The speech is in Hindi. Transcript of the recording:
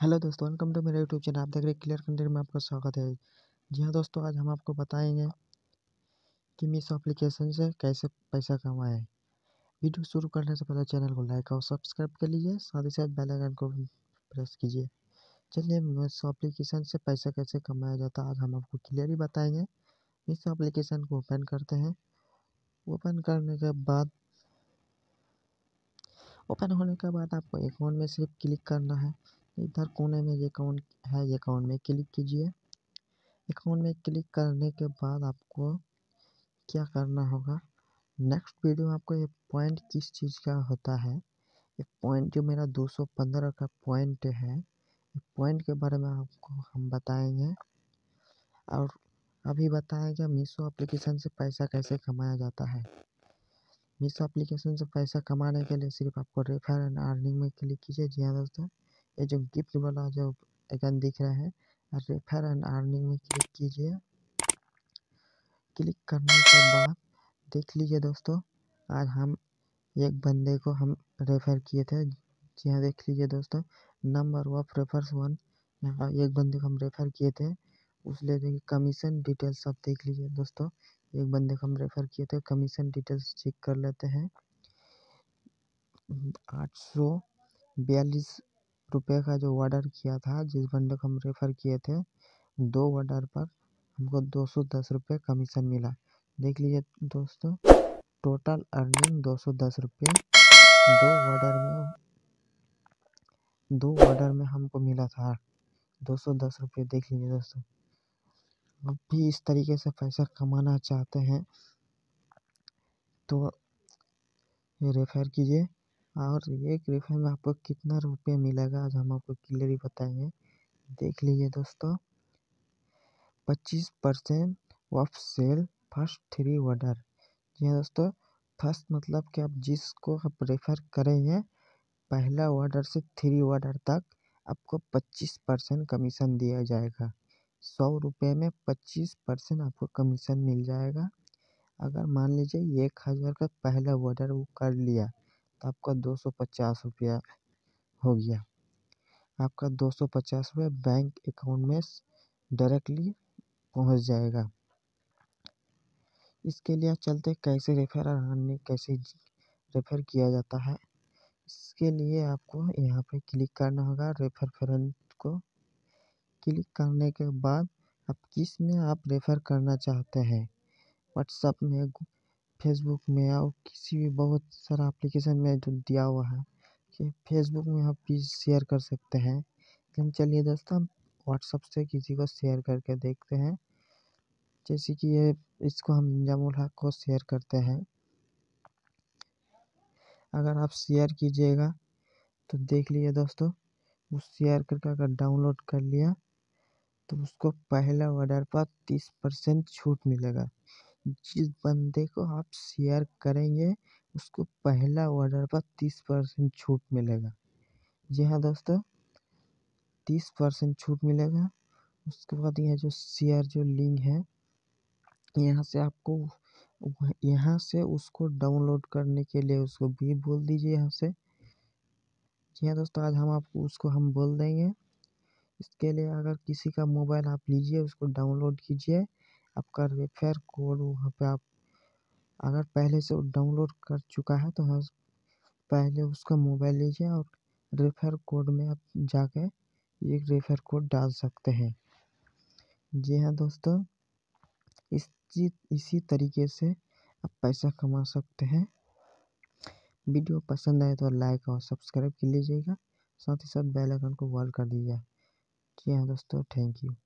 हेलो दोस्तों, वेलकम टू मेरे यूट्यूब चैनल। आप देख रहे हैं क्लियर कंटेंट में आपका स्वागत है। जी हाँ दोस्तों, आज हम आपको बताएँगे कि मीशो एप्लीकेशन से कैसे पैसा कमाएँ। वीडियो शुरू करने से पहले चैनल को लाइक और सब्सक्राइब कर लीजिए, साथ ही साथ बेल आइकन को प्रेस कीजिए। चलिए मीशो एप्लीकेशन से पैसा कैसे कमाया जाता है, आज हम आपको क्लियरली बताएँगे। मीशो एप्लीकेशन को ओपन करते हैं। ओपन करने के बाद, ओपन होने के बाद आपको अकाउंट में सिर्फ़ क्लिक करना है। इधर कोने में ये अकाउंट है, ये अकाउंट में क्लिक कीजिए। अकाउंट में क्लिक करने के बाद आपको क्या करना होगा? नेक्स्ट वीडियो में आपको ये पॉइंट किस चीज़ का होता है? ये पॉइंट जो मेरा 215 का पॉइंट है पॉइंट के बारे में आपको हम बताएँगे। और अभी बताएँगे मीशो एप्लीकेशन से पैसा कैसे कमाया जाता है। मीशो एप्लीकेशन से पैसा कमाने के लिए सिर्फ़ आपको रेफर एंड अर्निंग में क्लिक कीजिए जी हाँ दोस्तों। ये जो गिफ्ट वाला जो आइकन दिख रहा है रेफर एंड अर्निंग में क्लिक कीजिए। क्लिक करने के बाद देख लीजिए दोस्तों, आज हम एक बंदे को हम रेफ़र किए थे। जी हाँ देख लीजिए दोस्तों नंबर ऑफ़ रेफर्स वन यहाँ एक बंदे को हम रेफ़र किए थे। उसने देखिए कमीशन डिटेल्स सब देख लीजिए दोस्तों, एक बंदे को हम रेफ़र किए थे। कमीशन डिटेल्स चेक कर लेते हैं। आठ सौ बयालीस रुपये का जो ऑर्डर किया था, जिस बंदे को हम रेफ़र किए थे, दो ऑर्डर पर हमको दो सौ दस रुपये कमीशन मिला। देख लीजिए दोस्तों टोटल अर्निंग दो सौ दस रुपये दो ऑर्डर में, दो ऑर्डर में हमको मिला था। दो सौ दस रुपये, देख लीजिए दोस्तों। अब भी इस तरीके से पैसा कमाना चाहते हैं तो रेफ़र कीजिए। और एक रेफर में आपको कितना रुपये मिलेगा, आज हम आपको क्लियरली बताएँगे। देख लीजिए दोस्तों, पच्चीस percent off sale first three order. जी हाँ दोस्तों, फ़र्स्ट मतलब कि आप जिसको आप रेफ़र करेंगे, पहला ऑर्डर से थ्री ऑर्डर तक आपको पच्चीस परसेंट कमीशन दिया जाएगा। सौ रुपये में पच्चीस परसेंट आपको कमीशन मिल जाएगा। अगर मान लीजिए एक हज़ार का पहला ऑर्डर वो कर लिया आपका दो सौ पचास रुपया हो गया। आपका दो सौ पचास रुपया बैंक अकाउंट में डायरेक्टली पहुँच जाएगा। इसके लिए चलते कैसे रेफर और कैसे रेफर किया जाता है। इसके लिए आपको यहाँ पे क्लिक करना होगा रेफर फ्रेंड को। क्लिक करने के बाद आप किसमें आप रेफ़र करना चाहते हैं? व्हाट्सअप में फेसबुक में और किसी भी बहुत सारा एप्लीकेशन में जो दिया हुआ है कि फेसबुक में आप भी शेयर कर सकते हैं। लेकिन चलिए दोस्तों, हम व्हाट्सअप से किसी को शेयर करके देखते हैं। जैसे कि ये, इसको हम इंजामुल हक को शेयर करते हैं। अगर आप शेयर कीजिएगा तो देख लीजिए दोस्तों, वो शेयर करके अगर डाउनलोड कर लिया तो उसको पहला ऑर्डर पर तीस परसेंट छूट मिलेगा। जिस बंदे को आप शेयर करेंगे, उसको पहला ऑर्डर पर तीस परसेंट छूट मिलेगा। जी हाँ दोस्तों, तीस परसेंट छूट मिलेगा। उसके बाद यह जो शेयर, जो लिंक है, यहाँ से आपको, यहाँ से उसको डाउनलोड करने के लिए उसको भी बोल दीजिए यहाँ से। जी हाँ दोस्तों, आज हम आपको उसको हम बोल देंगे। इसके लिए अगर किसी का मोबाइल आप लीजिए, उसको डाउनलोड कीजिए। आपका रेफर कोड वहाँ पे आप अगर पहले से डाउनलोड कर चुका है तो हाँ पहले उसका मोबाइल लीजिए और रेफर कोड में आप जाके एक रेफर कोड डाल सकते हैं। जी हाँ दोस्तों, इस, इसी तरीके से आप पैसा कमा सकते हैं। वीडियो पसंद आए तो लाइक और सब्सक्राइब कर लीजिएगा साथ ही साथ बेल आइकन को ऑल कर दीजिए जी हाँ दोस्तों, थैंक यू।